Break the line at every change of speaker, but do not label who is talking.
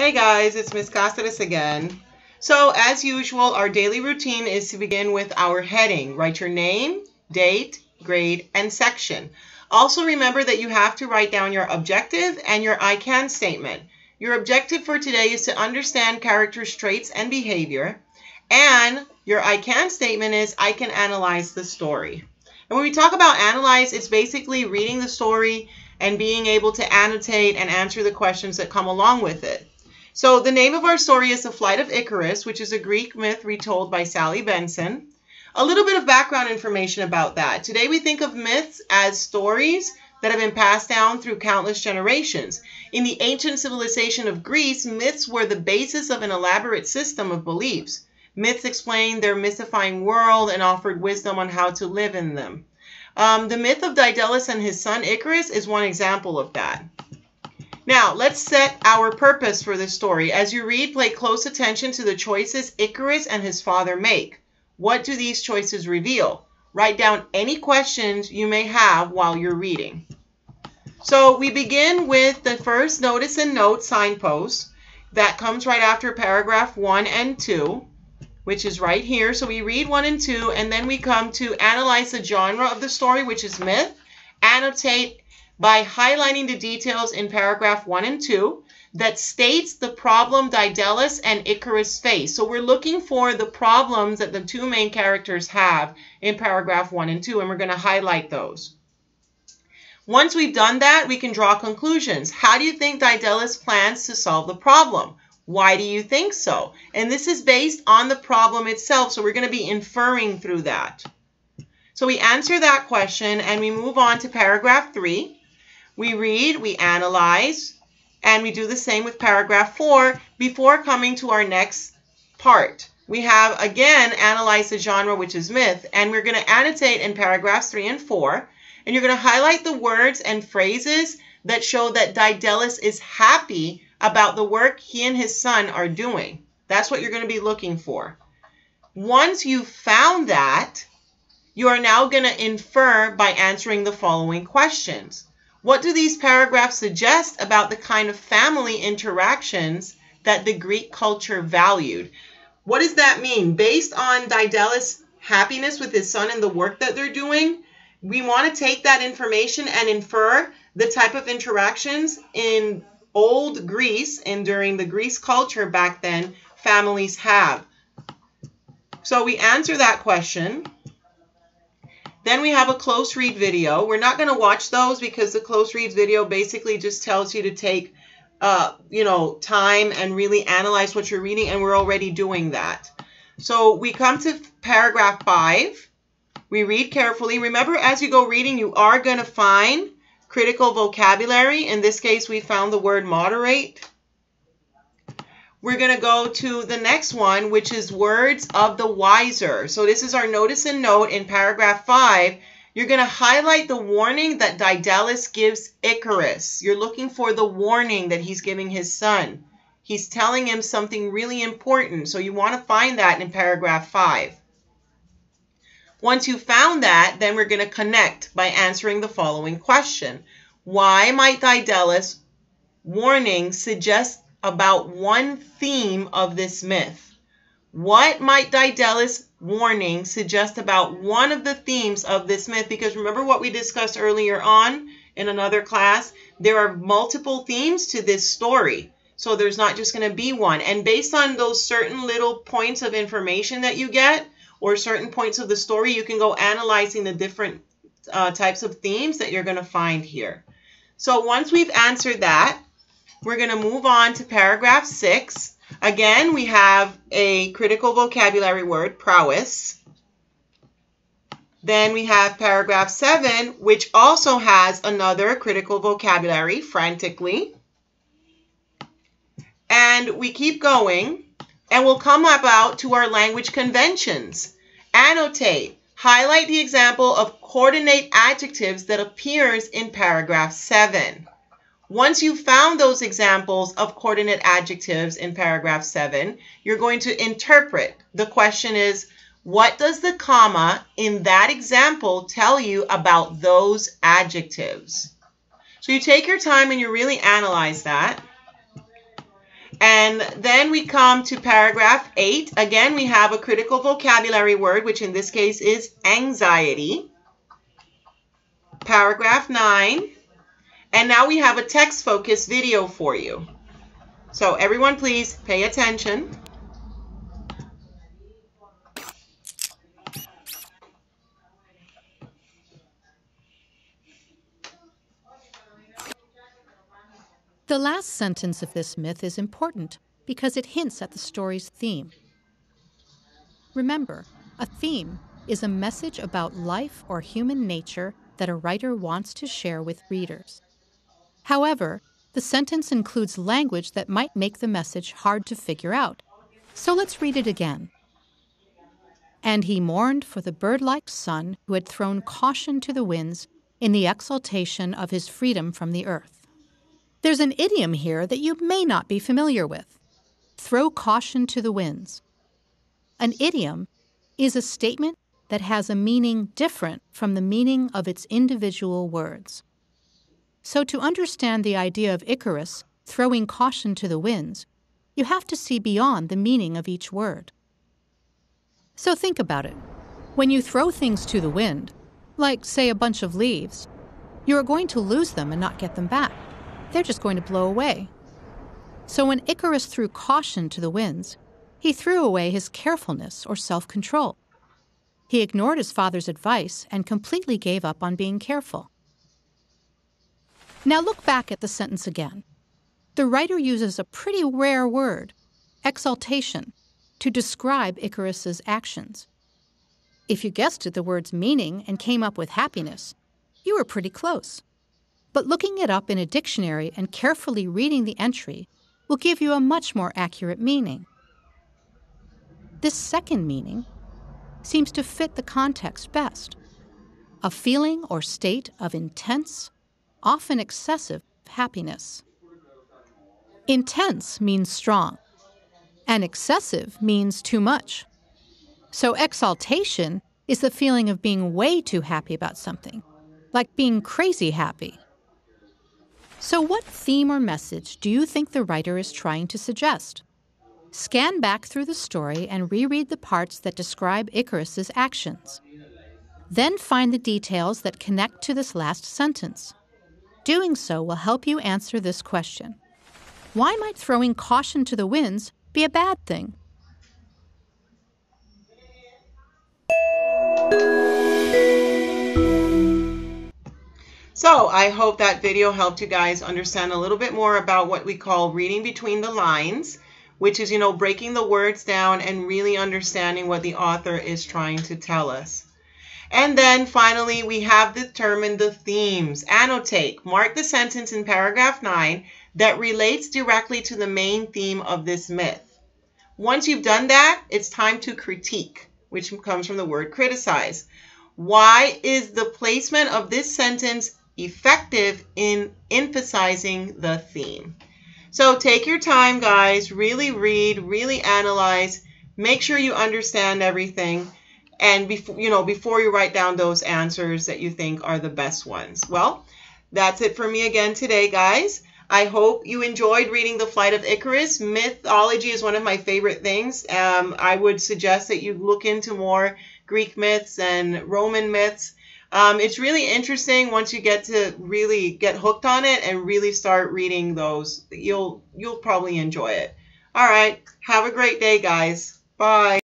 Hey guys, it's Miss Cáceres again. So as usual, our daily routine is to begin with our heading. Write your name, date, grade, and section. Also remember that you have to write down your objective and your I can statement. Your objective for today is to understand characters' traits and behavior. And your I can statement is I can analyze the story. And when we talk about analyze, it's basically reading the story and being able to annotate and answer the questions that come along with it. So the name of our story is The Flight of Icarus, which is a Greek myth retold by Sally Benson. A little bit of background information about that. Today we think of myths as stories that have been passed down through countless generations. In the ancient civilization of Greece, myths were the basis of an elaborate system of beliefs. Myths explained their mystifying world and offered wisdom on how to live in them. Um, the myth of Daedalus and his son Icarus is one example of that. Now, let's set our purpose for this story. As you read, pay close attention to the choices Icarus and his father make. What do these choices reveal? Write down any questions you may have while you're reading. So we begin with the first notice and note signpost that comes right after paragraph 1 and 2, which is right here. So we read 1 and 2, and then we come to analyze the genre of the story, which is myth, annotate by highlighting the details in paragraph 1 and 2 that states the problem Daedalus and Icarus face. So we're looking for the problems that the two main characters have in paragraph 1 and 2, and we're going to highlight those. Once we've done that, we can draw conclusions. How do you think Daedalus plans to solve the problem? Why do you think so? And this is based on the problem itself, so we're going to be inferring through that. So we answer that question and we move on to paragraph 3. We read, we analyze, and we do the same with paragraph four before coming to our next part. We have again analyzed the genre, which is myth, and we're going to annotate in paragraphs three and four. And you're going to highlight the words and phrases that show that Daedalus is happy about the work he and his son are doing. That's what you're going to be looking for. Once you've found that, you are now going to infer by answering the following questions. What do these paragraphs suggest about the kind of family interactions that the Greek culture valued? What does that mean? Based on Daedalus' happiness with his son and the work that they're doing, we want to take that information and infer the type of interactions in old Greece and during the Greece culture back then families have. So we answer that question then we have a close read video. We're not going to watch those because the close reads video basically just tells you to take, uh, you know, time and really analyze what you're reading, and we're already doing that. So we come to paragraph five. We read carefully. Remember, as you go reading, you are going to find critical vocabulary. In this case, we found the word moderate. We're going to go to the next one, which is words of the wiser. So this is our notice and note in paragraph 5. You're going to highlight the warning that Daedalus gives Icarus. You're looking for the warning that he's giving his son. He's telling him something really important. So you want to find that in paragraph 5. Once you found that, then we're going to connect by answering the following question. Why might Daedalus warning suggest about one theme of this myth. What might Daedalus' warning suggest about one of the themes of this myth? Because remember what we discussed earlier on in another class? There are multiple themes to this story. So there's not just going to be one. And based on those certain little points of information that you get, or certain points of the story, you can go analyzing the different uh, types of themes that you're going to find here. So once we've answered that, we're going to move on to paragraph six. Again, we have a critical vocabulary word, prowess. Then we have paragraph seven, which also has another critical vocabulary, frantically. And we keep going, and we'll come about to our language conventions. Annotate. Highlight the example of coordinate adjectives that appears in paragraph 7. Once you've found those examples of coordinate adjectives in paragraph 7, you're going to interpret. The question is, what does the comma in that example tell you about those adjectives? So you take your time and you really analyze that. And then we come to paragraph 8. Again, we have a critical vocabulary word, which in this case is anxiety. Paragraph 9. And now we have a text-focused video for you. So everyone please pay attention.
The last sentence of this myth is important because it hints at the story's theme. Remember, a theme is a message about life or human nature that a writer wants to share with readers. However, the sentence includes language that might make the message hard to figure out. So let's read it again. And he mourned for the bird like son who had thrown caution to the winds in the exaltation of his freedom from the earth. There's an idiom here that you may not be familiar with throw caution to the winds. An idiom is a statement that has a meaning different from the meaning of its individual words. So, to understand the idea of Icarus throwing caution to the winds, you have to see beyond the meaning of each word. So, think about it. When you throw things to the wind, like, say, a bunch of leaves, you are going to lose them and not get them back they're just going to blow away. So when Icarus threw caution to the winds, he threw away his carefulness or self control. He ignored his father's advice and completely gave up on being careful. Now look back at the sentence again. The writer uses a pretty rare word, exaltation, to describe Icarus's actions. If you guessed at the word's meaning and came up with happiness, you were pretty close but looking it up in a dictionary and carefully reading the entry will give you a much more accurate meaning. This second meaning seems to fit the context best a feeling or state of intense, often excessive happiness. Intense means strong, and excessive means too much. So, exaltation is the feeling of being way too happy about something, like being crazy happy. So, what theme or message do you think the writer is trying to suggest? Scan back through the story and reread the parts that describe Icarus's actions. Then find the details that connect to this last sentence. Doing so will help you answer this question Why might throwing caution to the winds be a bad thing?
So I hope that video helped you guys understand a little bit more about what we call reading between the lines, which is, you know, breaking the words down and really understanding what the author is trying to tell us. And then finally, we have determined the themes. Annotate, mark the sentence in paragraph 9 that relates directly to the main theme of this myth. Once you've done that, it's time to critique, which comes from the word criticize. Why is the placement of this sentence effective in emphasizing the theme. So take your time, guys. Really read, really analyze. Make sure you understand everything. And before you know, before you write down those answers that you think are the best ones. Well, that's it for me again today, guys. I hope you enjoyed reading The Flight of Icarus. Mythology is one of my favorite things. Um, I would suggest that you look into more Greek myths and Roman myths um, it's really interesting once you get to really get hooked on it and really start reading those. You'll you'll probably enjoy it. All right. Have a great day, guys. Bye.